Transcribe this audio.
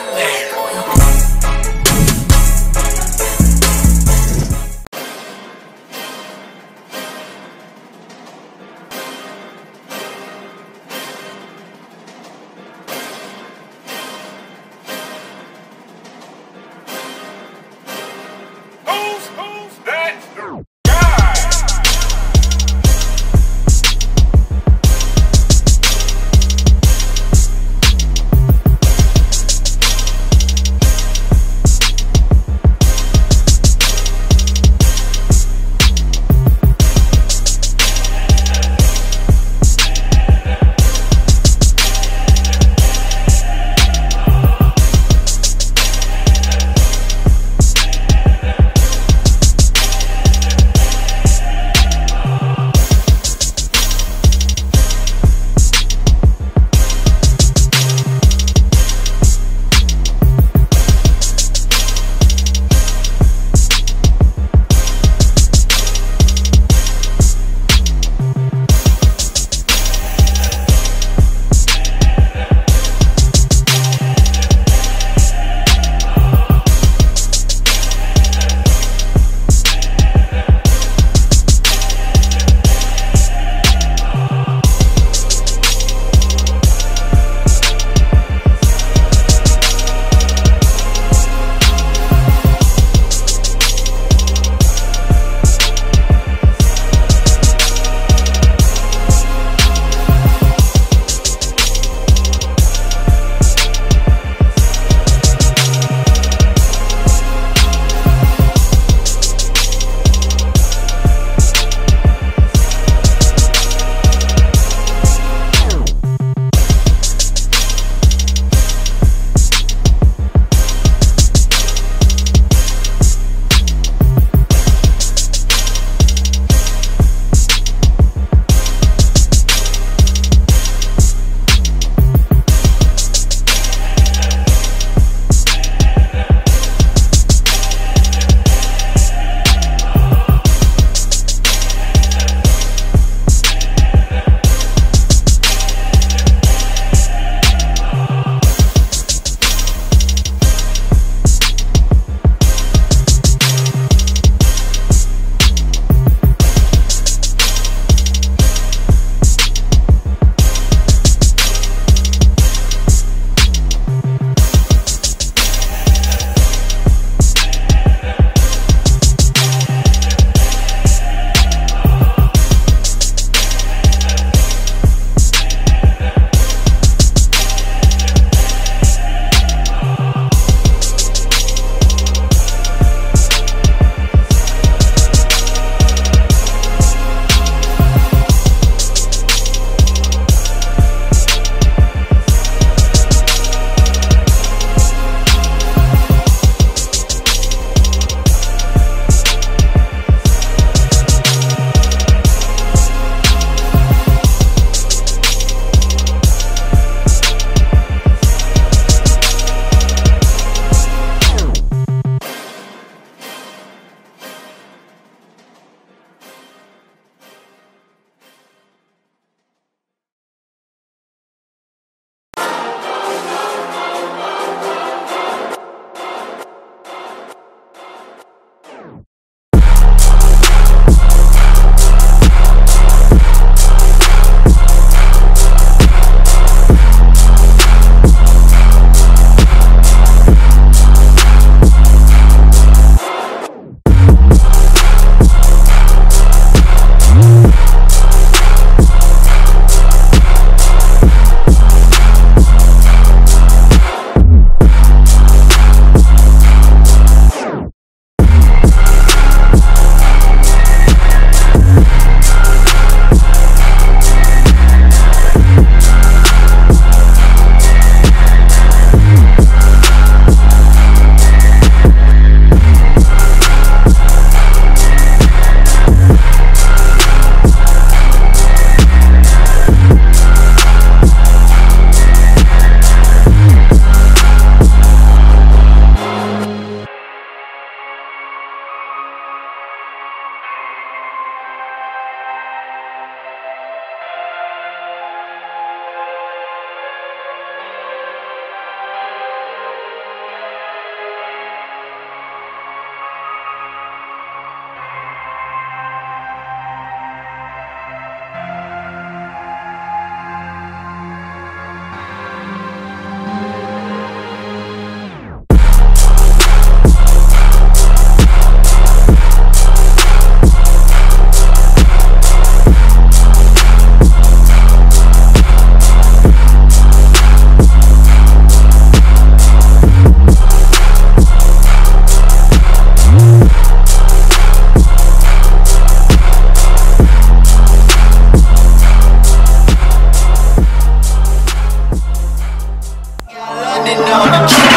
somewhere. running on a train.